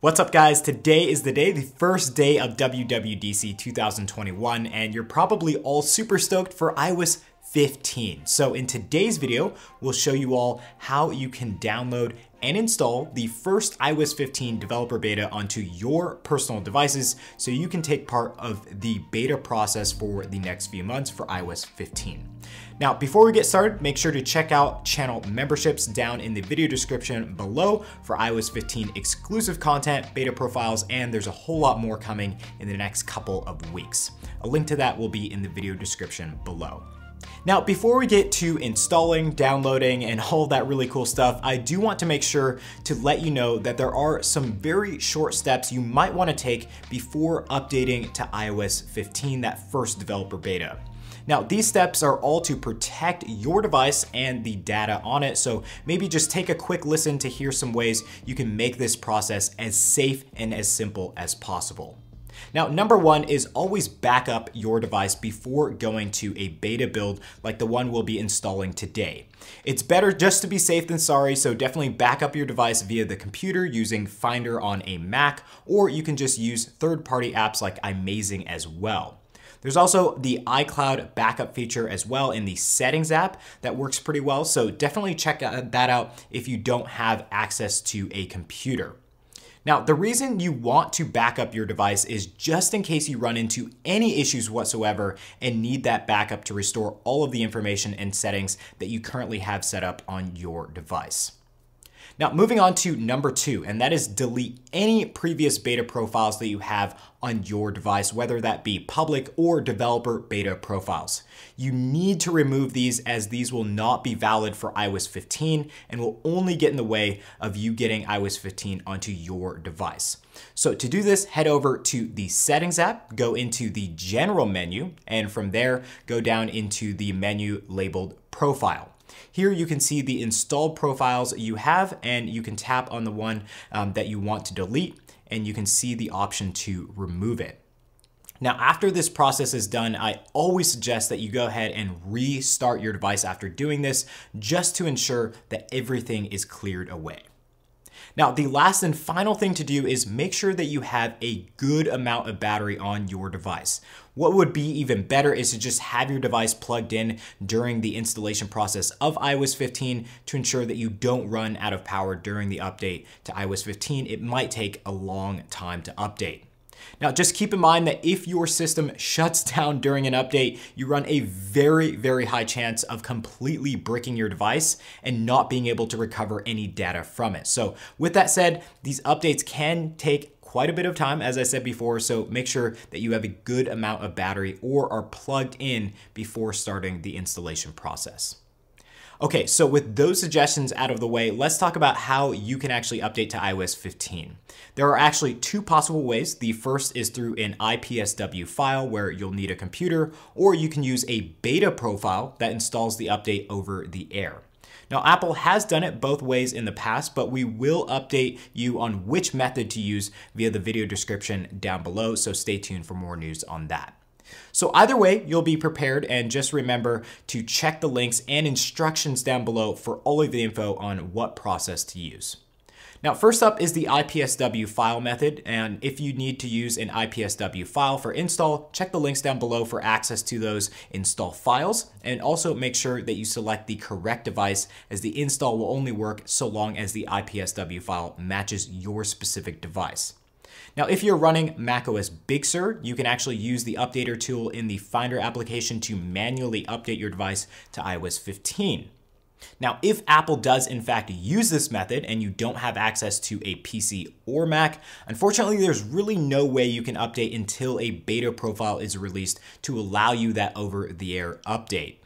What's up guys? Today is the day, the first day of WWDC 2021, and you're probably all super stoked for iOS 15. So in today's video, we'll show you all how you can download and install the first iOS 15 developer beta onto your personal devices so you can take part of the beta process for the next few months for iOS 15. Now, before we get started, make sure to check out channel memberships down in the video description below for iOS 15 exclusive content, beta profiles, and there's a whole lot more coming in the next couple of weeks. A link to that will be in the video description below. Now, before we get to installing, downloading, and all that really cool stuff, I do want to make sure to let you know that there are some very short steps you might want to take before updating to iOS 15, that first developer beta. Now, these steps are all to protect your device and the data on it, so maybe just take a quick listen to hear some ways you can make this process as safe and as simple as possible. Now, number one is always back up your device before going to a beta build like the one we'll be installing today. It's better just to be safe than sorry, so definitely back up your device via the computer using Finder on a Mac, or you can just use third-party apps like iMazing as well. There's also the iCloud backup feature as well in the settings app that works pretty well. So definitely check uh, that out if you don't have access to a computer. Now, the reason you want to back up your device is just in case you run into any issues whatsoever and need that backup to restore all of the information and settings that you currently have set up on your device. Now, moving on to number two, and that is delete any previous beta profiles that you have on your device, whether that be public or developer beta profiles. You need to remove these as these will not be valid for iOS 15 and will only get in the way of you getting iOS 15 onto your device. So to do this, head over to the settings app, go into the general menu, and from there, go down into the menu labeled profile. Here you can see the installed profiles you have and you can tap on the one um, that you want to delete and you can see the option to remove it. Now, after this process is done, I always suggest that you go ahead and restart your device after doing this just to ensure that everything is cleared away. Now, the last and final thing to do is make sure that you have a good amount of battery on your device. What would be even better is to just have your device plugged in during the installation process of iOS 15 to ensure that you don't run out of power during the update to iOS 15. It might take a long time to update. Now, just keep in mind that if your system shuts down during an update, you run a very, very high chance of completely bricking your device and not being able to recover any data from it. So with that said, these updates can take quite a bit of time, as I said before, so make sure that you have a good amount of battery or are plugged in before starting the installation process. Okay, so with those suggestions out of the way, let's talk about how you can actually update to iOS 15. There are actually two possible ways. The first is through an IPSW file where you'll need a computer, or you can use a beta profile that installs the update over the air. Now, Apple has done it both ways in the past, but we will update you on which method to use via the video description down below, so stay tuned for more news on that. So either way, you'll be prepared and just remember to check the links and instructions down below for all of the info on what process to use. Now, first up is the IPSW file method, and if you need to use an IPSW file for install, check the links down below for access to those install files, and also make sure that you select the correct device as the install will only work so long as the IPSW file matches your specific device. Now, if you're running macOS Big Sur, you can actually use the updater tool in the Finder application to manually update your device to iOS 15. Now, if Apple does in fact use this method and you don't have access to a PC or Mac, unfortunately, there's really no way you can update until a beta profile is released to allow you that over the air update.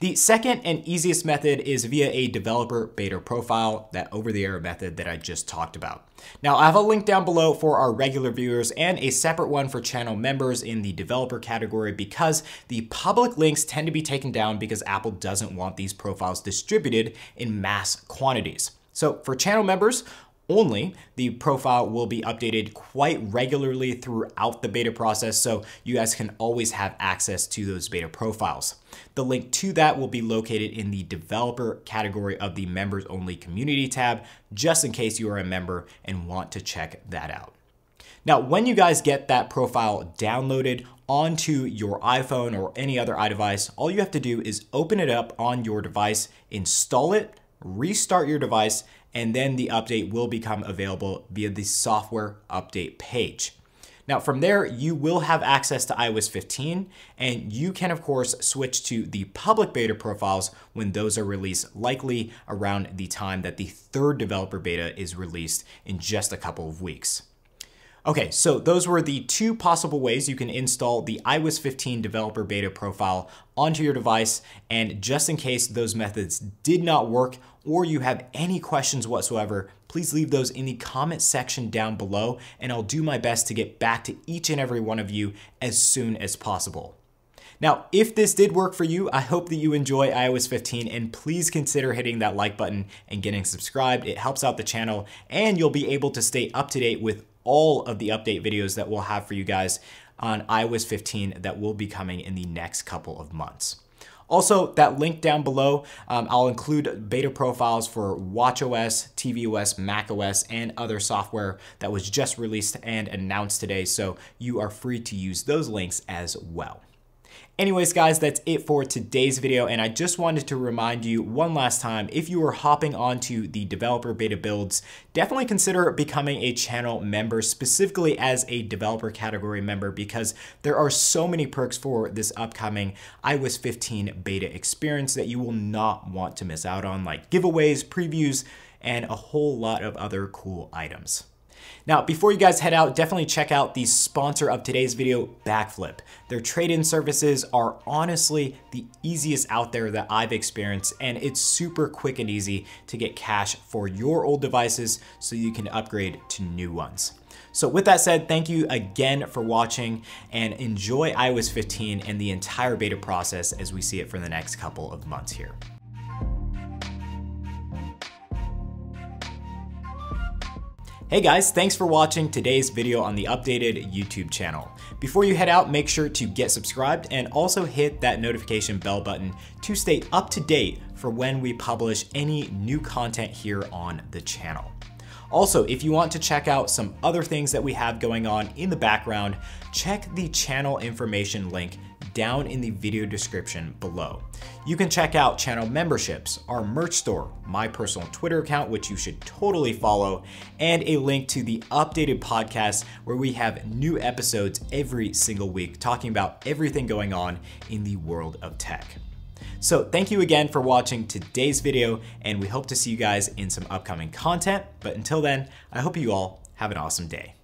The second and easiest method is via a developer beta profile, that over-the-air method that I just talked about. Now, I have a link down below for our regular viewers and a separate one for channel members in the developer category because the public links tend to be taken down because Apple doesn't want these profiles distributed in mass quantities. So for channel members, only. The profile will be updated quite regularly throughout the beta process, so you guys can always have access to those beta profiles. The link to that will be located in the developer category of the members only community tab, just in case you are a member and want to check that out. Now, when you guys get that profile downloaded onto your iPhone or any other iDevice, all you have to do is open it up on your device, install it, restart your device, and then the update will become available via the software update page. Now from there, you will have access to iOS 15 and you can of course switch to the public beta profiles when those are released likely around the time that the third developer beta is released in just a couple of weeks. Okay, so those were the two possible ways you can install the iOS 15 developer beta profile onto your device. And just in case those methods did not work or you have any questions whatsoever, please leave those in the comment section down below and I'll do my best to get back to each and every one of you as soon as possible. Now, if this did work for you, I hope that you enjoy iOS 15 and please consider hitting that like button and getting subscribed. It helps out the channel and you'll be able to stay up to date with all of the update videos that we'll have for you guys on iOS 15 that will be coming in the next couple of months. Also, that link down below, um, I'll include beta profiles for watchOS, tvOS, macOS, and other software that was just released and announced today, so you are free to use those links as well. Anyways, guys, that's it for today's video. And I just wanted to remind you one last time, if you are hopping onto the developer beta builds, definitely consider becoming a channel member, specifically as a developer category member, because there are so many perks for this upcoming iOS 15 beta experience that you will not want to miss out on, like giveaways, previews, and a whole lot of other cool items. Now, before you guys head out, definitely check out the sponsor of today's video, Backflip. Their trade-in services are honestly the easiest out there that I've experienced, and it's super quick and easy to get cash for your old devices so you can upgrade to new ones. So with that said, thank you again for watching and enjoy iOS 15 and the entire beta process as we see it for the next couple of months here. Hey guys, thanks for watching today's video on the updated YouTube channel. Before you head out, make sure to get subscribed and also hit that notification bell button to stay up to date for when we publish any new content here on the channel. Also, if you want to check out some other things that we have going on in the background, check the channel information link down in the video description below. You can check out channel memberships, our merch store, my personal Twitter account, which you should totally follow, and a link to the updated podcast where we have new episodes every single week talking about everything going on in the world of tech. So thank you again for watching today's video, and we hope to see you guys in some upcoming content. But until then, I hope you all have an awesome day.